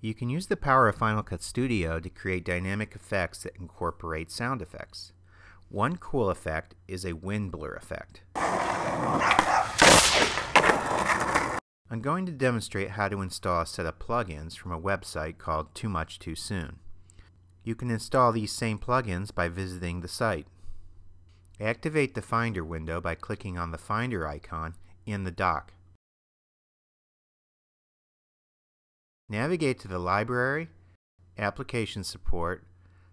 You can use the power of Final Cut Studio to create dynamic effects that incorporate sound effects. One cool effect is a wind blur effect. I'm going to demonstrate how to install a set of plugins from a website called Too Much Too Soon. You can install these same plugins by visiting the site. Activate the Finder window by clicking on the Finder icon in the dock. Navigate to the Library, Application Support,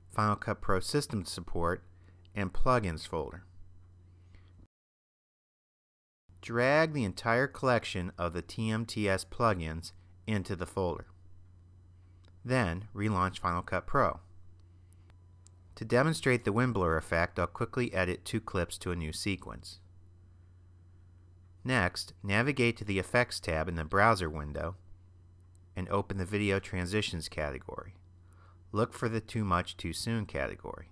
Final Cut Pro System Support, and Plugins folder. Drag the entire collection of the TMTS plugins into the folder. Then relaunch Final Cut Pro. To demonstrate the wind blur effect, I'll quickly edit two clips to a new sequence. Next, navigate to the Effects tab in the browser window and open the Video Transitions category. Look for the Too Much Too Soon category.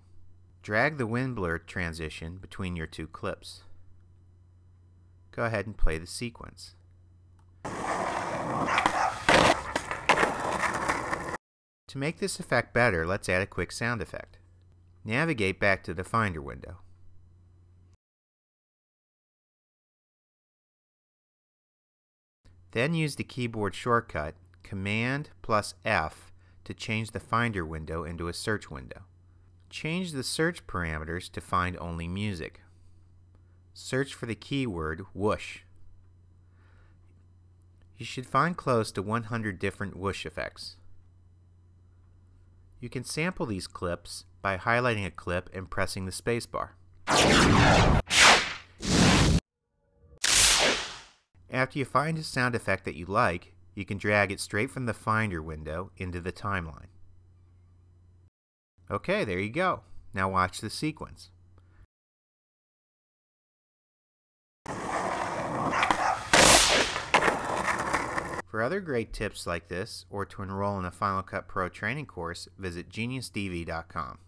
Drag the wind blur transition between your two clips. Go ahead and play the sequence. To make this effect better, let's add a quick sound effect. Navigate back to the Finder window. Then use the keyboard shortcut Command plus F to change the Finder window into a search window. Change the search parameters to find only music. Search for the keyword whoosh. You should find close to 100 different whoosh effects. You can sample these clips by highlighting a clip and pressing the spacebar. After you find a sound effect that you like, you can drag it straight from the Finder window into the timeline. Okay, there you go. Now watch the sequence. For other great tips like this, or to enroll in a Final Cut Pro training course, visit geniusdv.com.